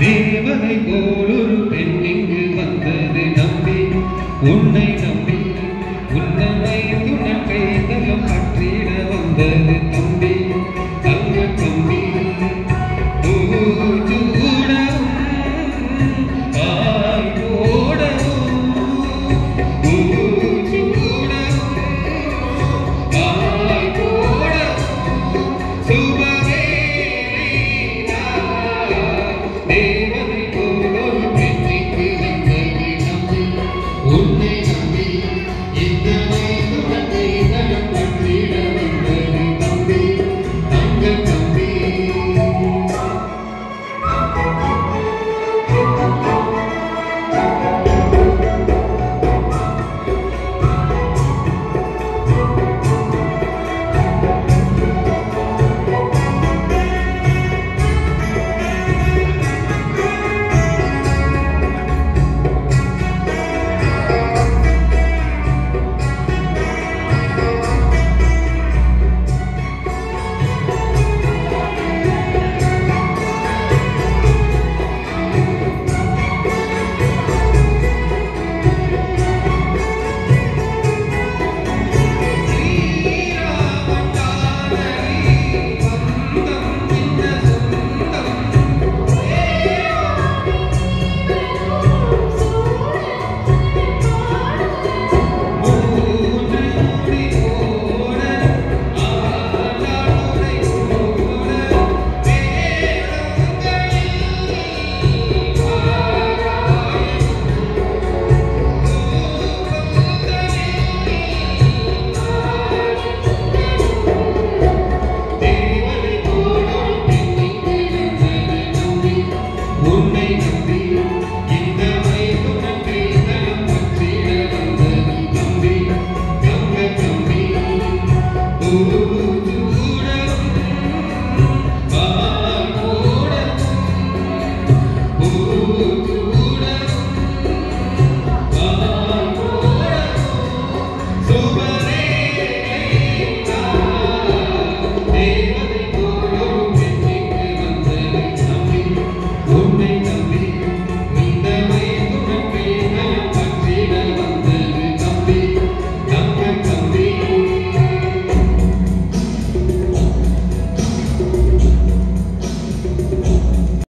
தேவனை போல் ஒரு பெண் இங்கு வந்தது நம்பி உன்னை Senhor.